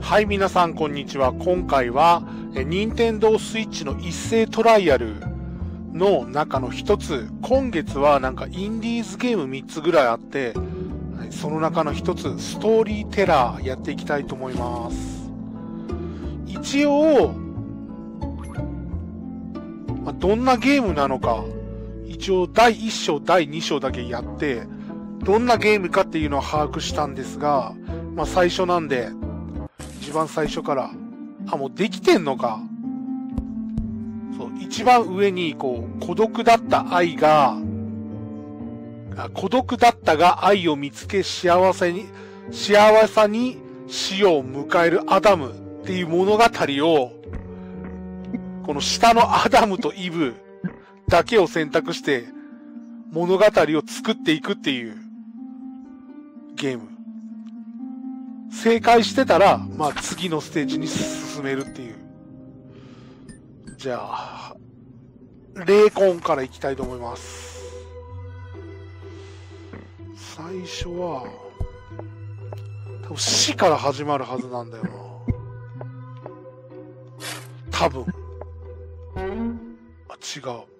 はい、皆さん、こんにちは。今回は、任天堂スイッチの一斉トライアルの中の一つ、今月はなんかインディーズゲーム3つぐらいあって、その中の一つ、ストーリーテラーやっていきたいと思います。一応、まあどんなゲームなのか、一応第1章、第2章だけやって、どんなゲームかっていうのを把握したんですが、まあ最初なんで、一番最初から、あ、もうできてんのか。そう、一番上に、こう、孤独だった愛が、あ孤独だったが愛を見つけ幸せに、幸せに死を迎えるアダムっていう物語を、この下のアダムとイブだけを選択して物語を作っていくっていうゲーム。正解してたら、まあ次のステージに進めるっていう。じゃあ、霊魂からいきたいと思います。最初は、多分死から始まるはずなんだよな。多分。あ、違う。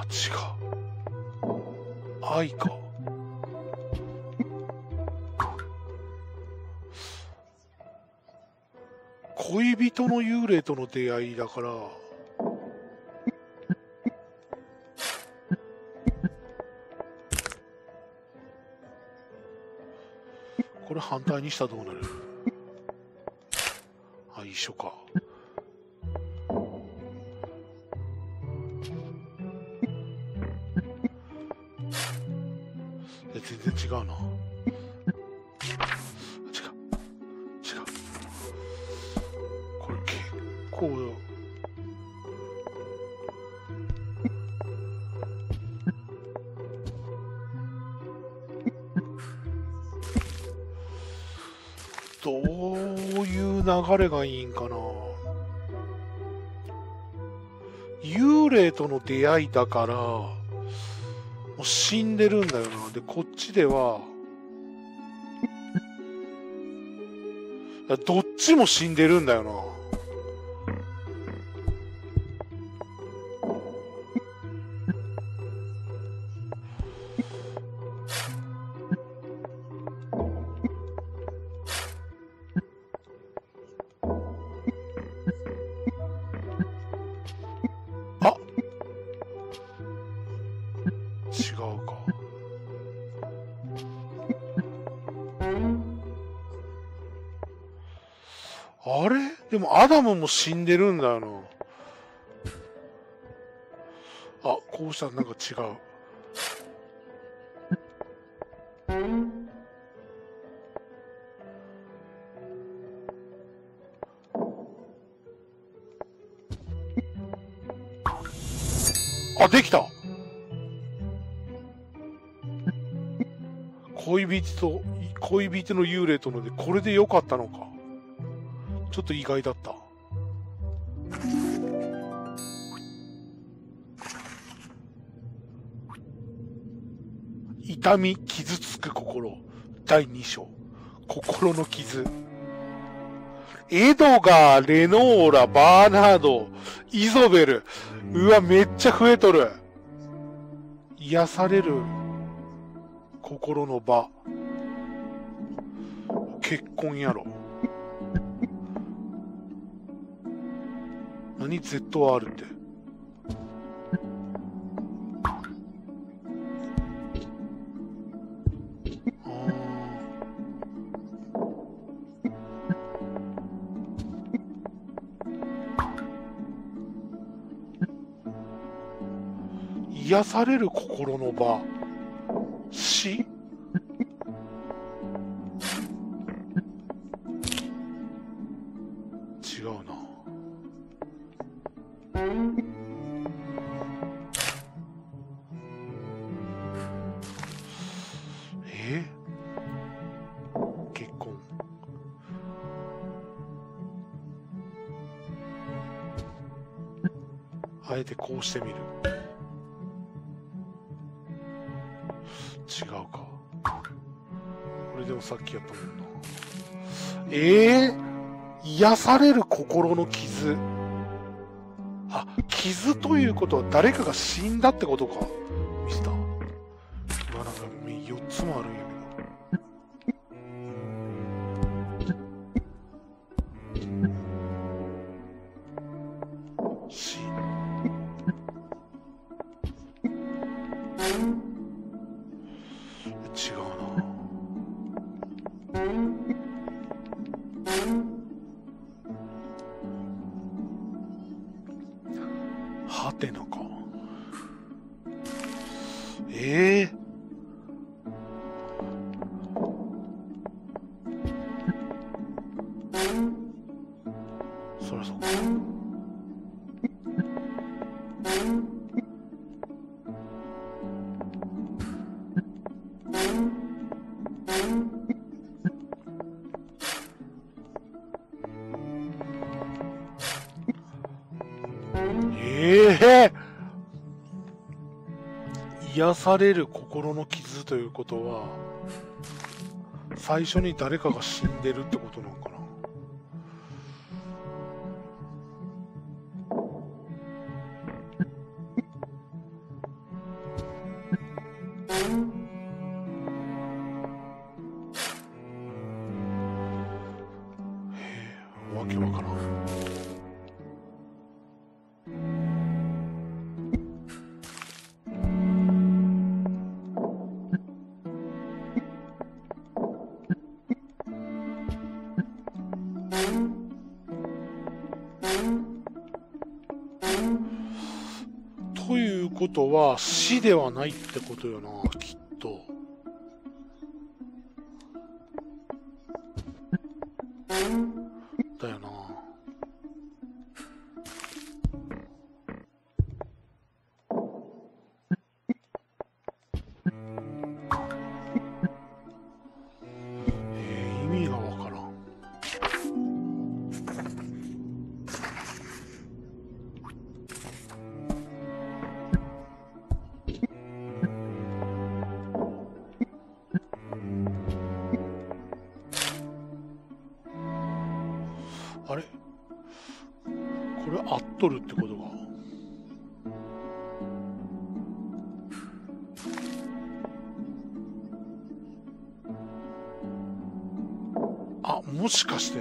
あ、違う。愛か。恋人の幽霊との出会いだから、これ反対にしたらどうなる？あ、一緒か。違うな。違う。違う。これ結構、どういう流れがいいんかな。幽霊との出会いだから、う死んでるんだよな。で、こっちでは、どっちも死んでるんだよな。あれ？でもアダムも死んでるんだよな。あ、こうしたらなんか違う。あ、できた恋人と、恋人の幽霊とので、これで良かったのか。ちょっと意外だった。痛み、傷つく心。第2章。心の傷。エドガー、レノーラ、バーナード、イゾベル。うわ、めっちゃ増えとる。癒される心の場。結婚やろ。何 ZR って。あー癒される心の場。死？違うな。えてこうしてみる。違うか。これでもさっきやったもんな。ええー、癒される心の傷。あ、傷ということは誰かが死んだってことか。Mm-hmm. ええ癒される心の傷ということは、最初に誰かが死んでるってことなのかな？へえ、わけわからん。ことは死ではないってことよな、きっと。これ合っとるってことか。あ、もしかして。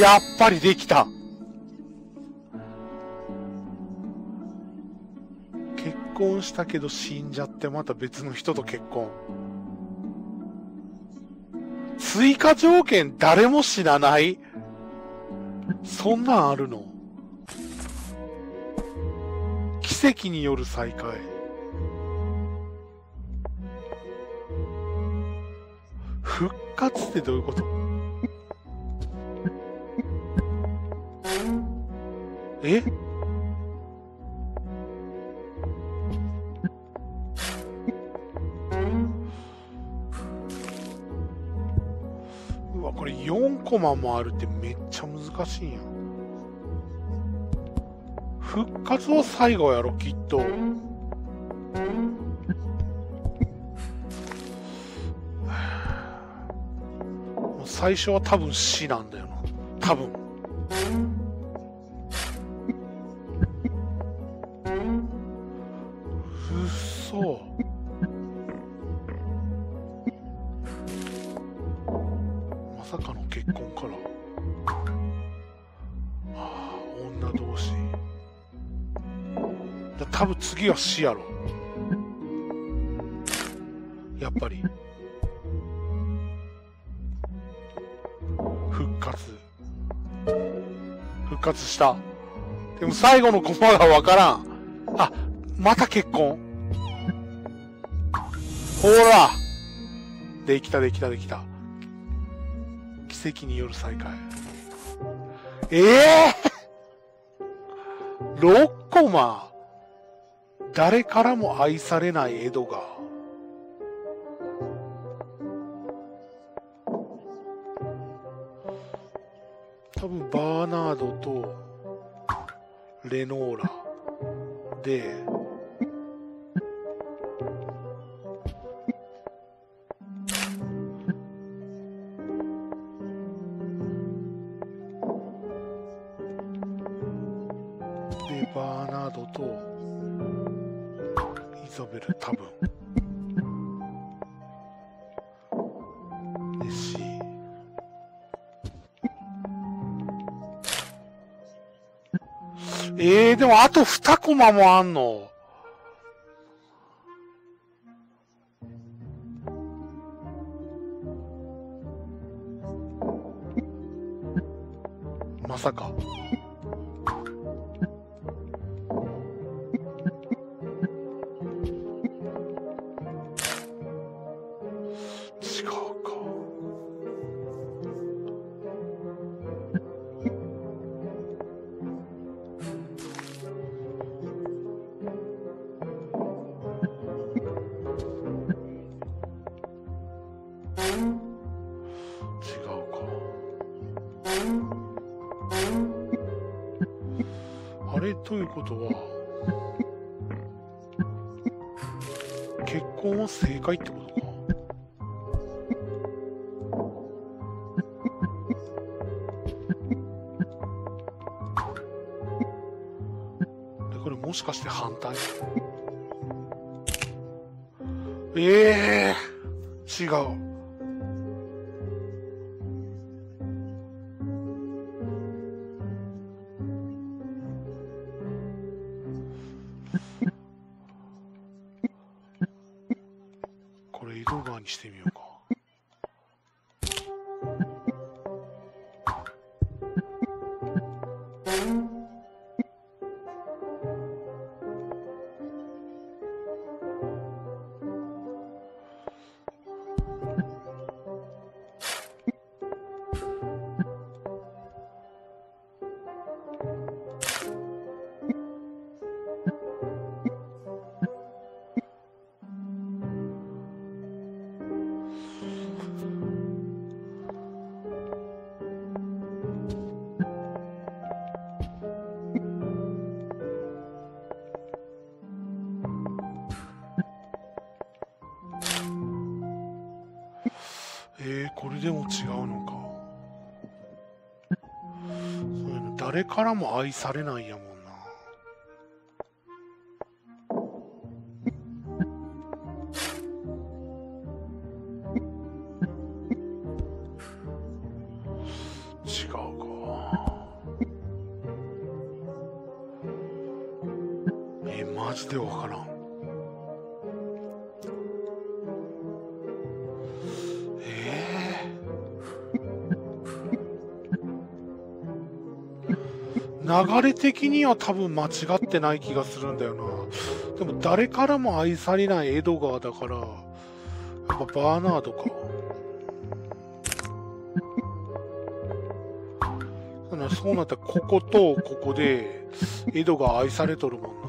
やっぱりできた結婚したけど死んじゃってまた別の人と結婚。追加条件誰も知らないそんなんあるの？奇跡による再会。復活ってどういうこと？え？うわ、これ4コマもあるってめっちゃ難しいやん。復活は最後やろ、きっと。最初は多分死なんだよな。多分。女同士。だ多分次は死やろ。やっぱり。復活。復活した。でも最後のコマがわからん。あ、また結婚。ほらできたできたできた。奇跡による再会。ええー、!6 コマ誰からも愛されない江戸が。多分バーナードとレノーラでバーナードと、イザベル多分。ネッシー。えー、でもあと2コマもあんの。まさか。ということは、結婚は正解ってことか？で、これもしかして反対？ええー、違う。これ、井戸川にしてみようか。誰からも愛されないやもんな。違うか。え、マジでわからん。流れ的には多分間違ってない気がするんだよな。でも誰からも愛されないエドガーだから、やっぱバーナードか。そうなったらこことここでエドが愛されとるもんな。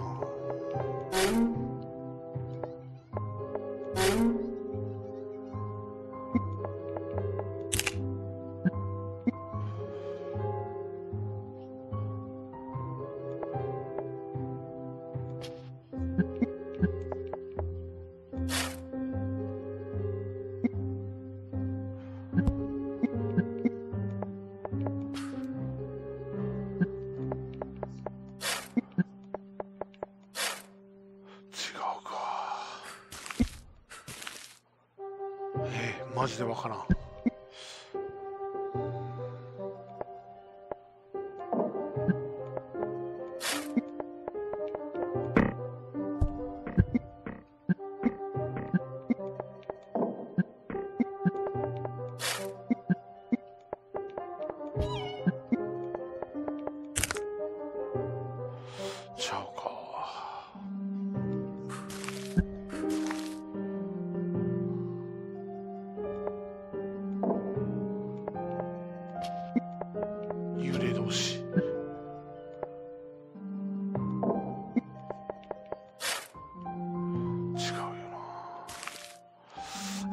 でわからん。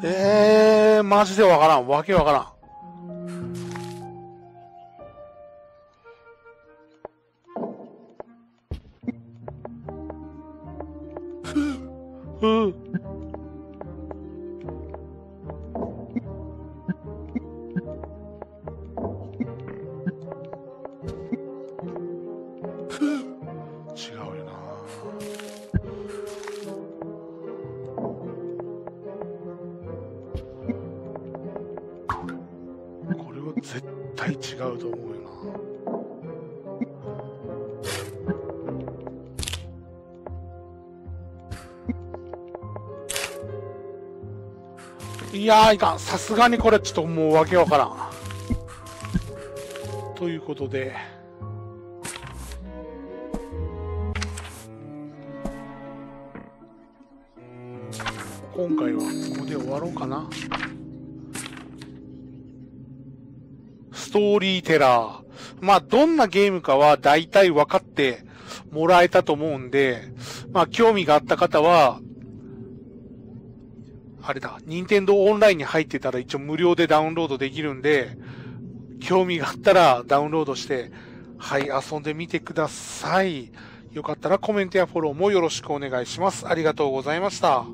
えー、マジでわからん。わけわからん。うん。絶対違うと思うよな。いやいかん。さすがにこれちょっともうわけわからん。ということで。今回はここで終わろうかな。ストーリーテラー。まあ、どんなゲームかは大体分かってもらえたと思うんで、まあ、興味があった方は、あれだ、任天堂オンラインに入ってたら一応無料でダウンロードできるんで、興味があったらダウンロードして、はい、遊んでみてください。よかったらコメントやフォローもよろしくお願いします。ありがとうございました。